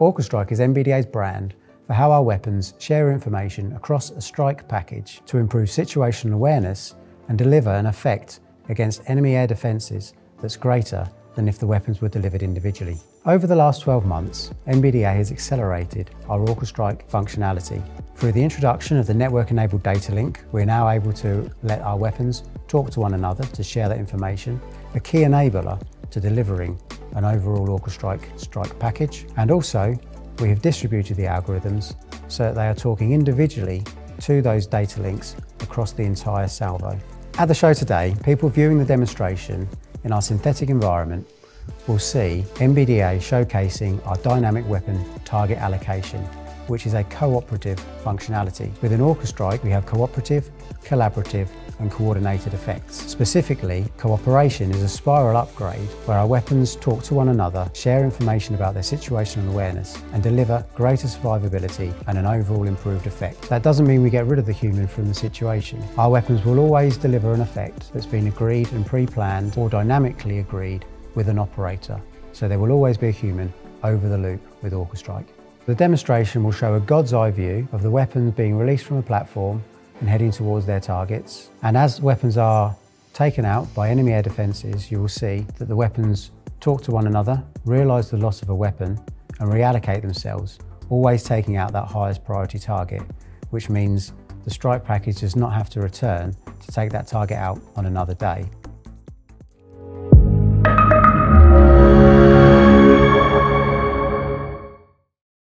Orchestrike is MBDA's brand for how our weapons share information across a strike package to improve situational awareness and deliver an effect against enemy air defences that's greater than if the weapons were delivered individually. Over the last 12 months, MBDA has accelerated our Orchestrike functionality. Through the introduction of the network-enabled data link, we're now able to let our weapons talk to one another to share that information, a key enabler to delivering an overall Orchestrike strike package. And also, we have distributed the algorithms so that they are talking individually to those data links across the entire salvo. At the show today, people viewing the demonstration in our synthetic environment will see MBDA showcasing our dynamic weapon target allocation, which is a cooperative functionality. Within Orchestrike, we have cooperative, collaborative and coordinated effects. Specifically, cooperation is a spiral upgrade where our weapons talk to one another, share information about their situational awareness and deliver greater survivability and an overall improved effect. That doesn't mean we get rid of the human from the situation. Our weapons will always deliver an effect that's been agreed and pre-planned or dynamically agreed with an operator. So there will always be a human over the loop with Orchestrike. The demonstration will show a God's eye view of the weapons being released from a platform and heading towards their targets. And as weapons are taken out by enemy air defences, you will see that the weapons talk to one another, realise the loss of a weapon and reallocate themselves, always taking out that highest priority target, which means the strike package does not have to return to take that target out on another day.